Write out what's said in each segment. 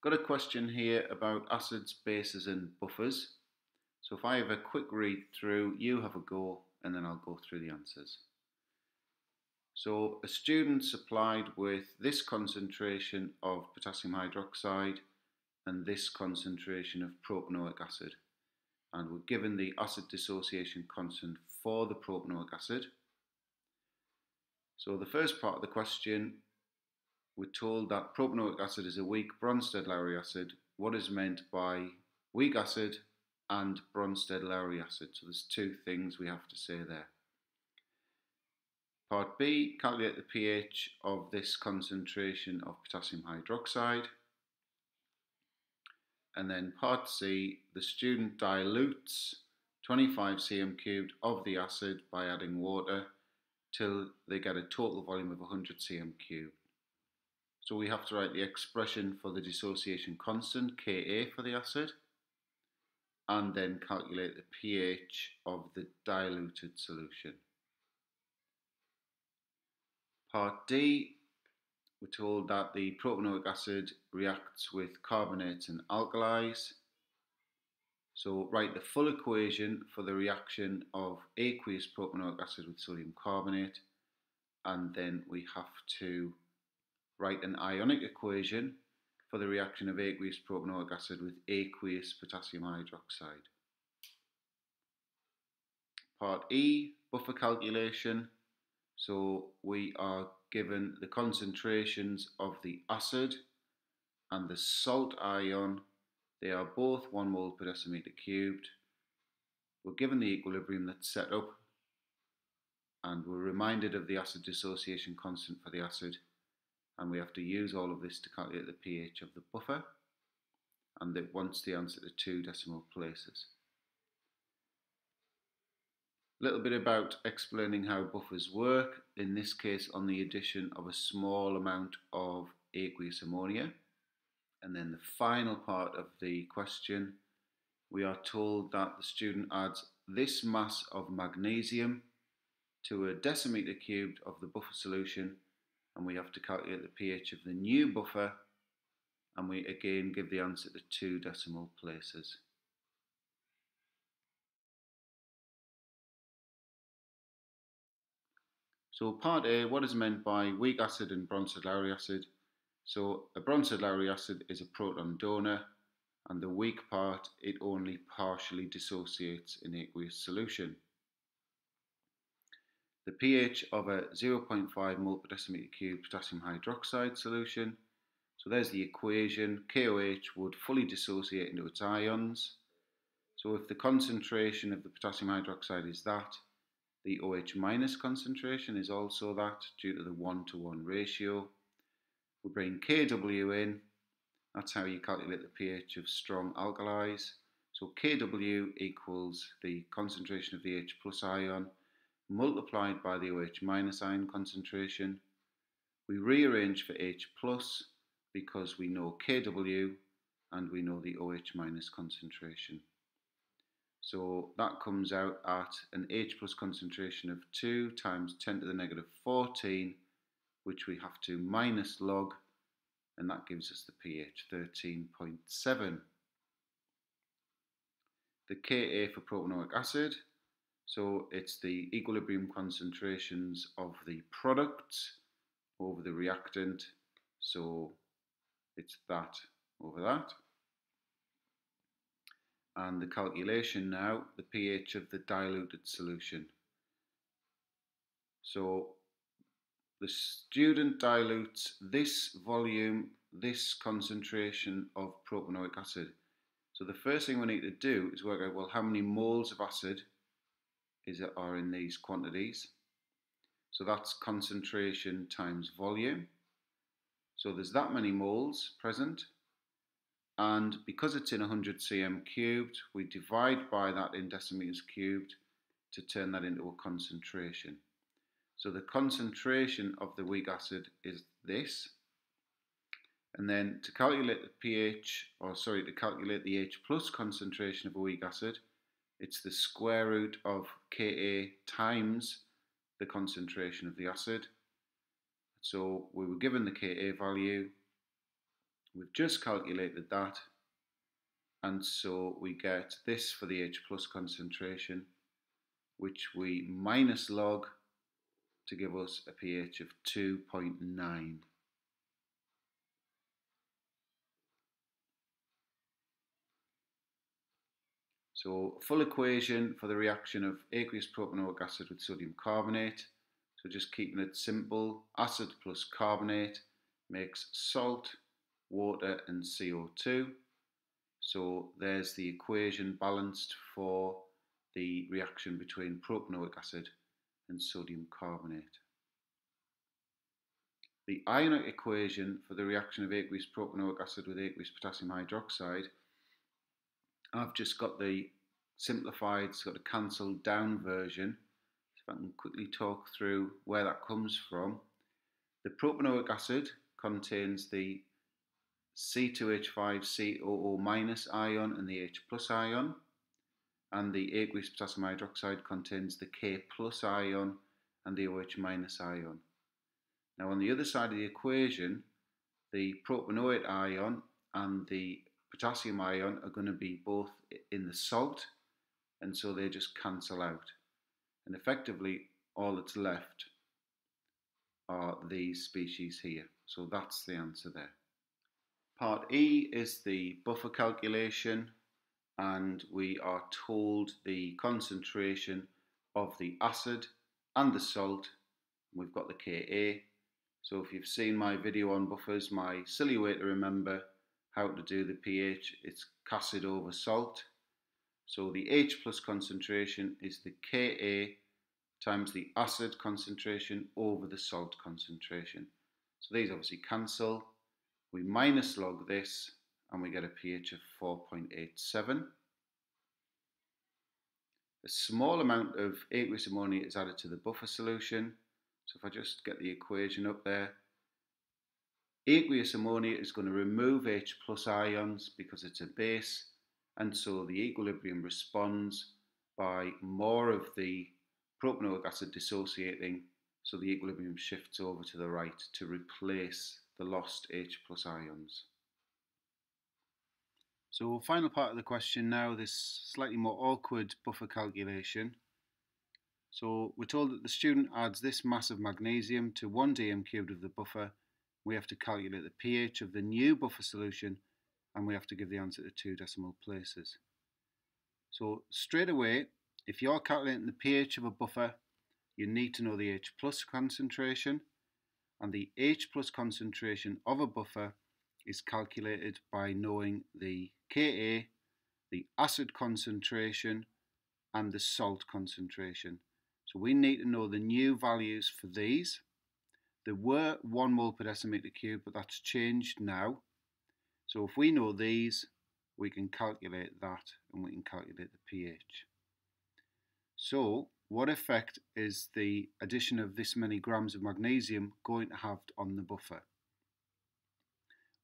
Got a question here about acids, bases and buffers. So if I have a quick read through, you have a go and then I'll go through the answers. So a student supplied with this concentration of potassium hydroxide and this concentration of propanoic acid and we're given the acid dissociation constant for the propanoic acid. So the first part of the question we're told that propanoic acid is a weak Bronsted-Lowry acid. What is meant by weak acid and Bronsted-Lowry acid? So there's two things we have to say there. Part B, calculate the pH of this concentration of potassium hydroxide. And then part C, the student dilutes 25 cm cubed of the acid by adding water till they get a total volume of 100 cm cubed. So we have to write the expression for the dissociation constant, Ka for the acid, and then calculate the pH of the diluted solution. Part D, we're told that the propanoic acid reacts with carbonates and alkalis. So write the full equation for the reaction of aqueous propanoic acid with sodium carbonate and then we have to write an ionic equation for the reaction of aqueous propanoic acid with aqueous potassium hydroxide. Part E, buffer calculation. So we are given the concentrations of the acid and the salt ion. They are both 1 mole per decimeter cubed. We're given the equilibrium that's set up and we're reminded of the acid dissociation constant for the acid and we have to use all of this to calculate the pH of the buffer and it wants the answer to two decimal places. A little bit about explaining how buffers work, in this case on the addition of a small amount of aqueous ammonia. And then the final part of the question, we are told that the student adds this mass of magnesium to a decimeter cubed of the buffer solution and we have to calculate the pH of the new buffer and we again give the answer to two decimal places. So part A, what is meant by weak acid and Bronsted-Lowry acid? So a Bronsted-Lowry acid is a proton donor and the weak part, it only partially dissociates in aqueous solution. The pH of a 0.5 mole per decimeter cube potassium hydroxide solution. So there's the equation. KOH would fully dissociate into its ions. So if the concentration of the potassium hydroxide is that, the OH minus concentration is also that due to the 1 to 1 ratio. We bring Kw in. That's how you calculate the pH of strong alkalis. So Kw equals the concentration of the H plus ion multiplied by the OH minus ion concentration. We rearrange for H plus because we know Kw and we know the OH minus concentration. So that comes out at an H plus concentration of 2 times 10 to the negative 14, which we have to minus log, and that gives us the pH 13.7. The Ka for propanoic acid so it's the equilibrium concentrations of the product over the reactant. So it's that over that. And the calculation now, the pH of the diluted solution. So the student dilutes this volume, this concentration of propanoic acid. So the first thing we need to do is work out, well, how many moles of acid is are in these quantities. So that's concentration times volume. So there's that many moles present. And because it's in 100 cm cubed, we divide by that in decimeters cubed to turn that into a concentration. So the concentration of the weak acid is this. And then to calculate the pH, or sorry, to calculate the H plus concentration of a weak acid, it's the square root of Ka times the concentration of the acid. So we were given the Ka value, We've just calculated that and so we get this for the H plus concentration which we minus log to give us a pH of 2.9. So full equation for the reaction of aqueous propanoic acid with sodium carbonate. So just keeping it simple, acid plus carbonate makes salt, water and CO2. So there's the equation balanced for the reaction between propanoic acid and sodium carbonate. The ionic equation for the reaction of aqueous propanoic acid with aqueous potassium hydroxide I've just got the simplified, got a cancelled down version. So if I can quickly talk through where that comes from. The propanoic acid contains the C2H5COO minus ion and the H plus ion. And the aqueous potassium hydroxide contains the K plus ion and the OH minus ion. Now on the other side of the equation, the propanoate ion and the potassium ion are going to be both in the salt and so they just cancel out. And effectively all that's left are these species here. So that's the answer there. Part E is the buffer calculation and we are told the concentration of the acid and the salt. We've got the Ka. So if you've seen my video on buffers, my silly way to remember how to do the pH. It's acid over salt. So the H plus concentration is the Ka times the acid concentration over the salt concentration. So these obviously cancel. We minus log this and we get a pH of 4.87. A small amount of aqueous ammonia is added to the buffer solution. So if I just get the equation up there, Aqueous ammonia is going to remove H plus ions because it's a base and so the equilibrium responds by more of the propanoic acid dissociating so the equilibrium shifts over to the right to replace the lost H plus ions. So final part of the question now, this slightly more awkward buffer calculation. So we're told that the student adds this mass of magnesium to 1 dm cubed of the buffer we have to calculate the pH of the new buffer solution and we have to give the answer to two decimal places. So straight away, if you're calculating the pH of a buffer, you need to know the H plus concentration and the H plus concentration of a buffer is calculated by knowing the Ka, the acid concentration and the salt concentration. So we need to know the new values for these there were 1 mole per decimeter cube, but that's changed now. So if we know these, we can calculate that and we can calculate the pH. So what effect is the addition of this many grams of magnesium going to have on the buffer?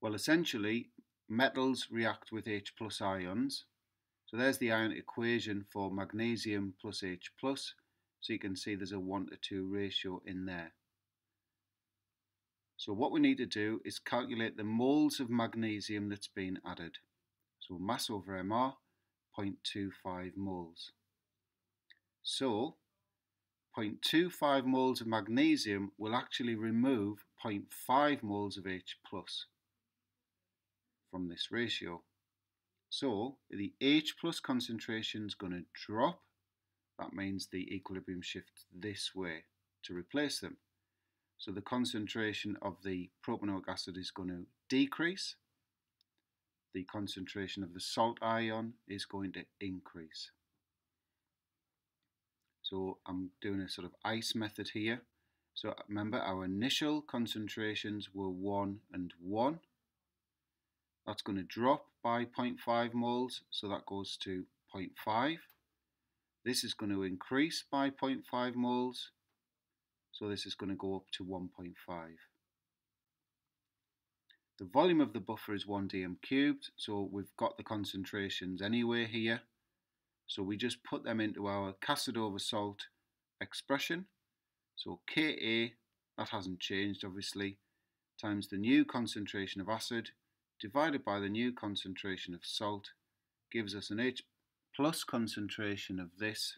Well, essentially, metals react with H plus ions. So there's the ion equation for magnesium plus H plus. So you can see there's a 1 to 2 ratio in there. So what we need to do is calculate the moles of magnesium that's been added. So mass over MR, 0.25 moles. So 0.25 moles of magnesium will actually remove 0.5 moles of H plus from this ratio. So the H plus concentration is going to drop. That means the equilibrium shifts this way to replace them. So the concentration of the propanoic acid is going to decrease. The concentration of the salt ion is going to increase. So I'm doing a sort of ice method here. So remember our initial concentrations were 1 and 1. That's going to drop by 0.5 moles, so that goes to 0.5. This is going to increase by 0.5 moles, so this is going to go up to 1.5. The volume of the buffer is 1 dm cubed, so we've got the concentrations anyway here. So we just put them into our acid over salt expression. So Ka, that hasn't changed obviously, times the new concentration of acid divided by the new concentration of salt gives us an H plus concentration of this.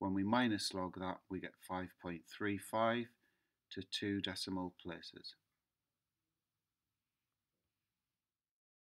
When we minus log that, we get 5.35 to two decimal places.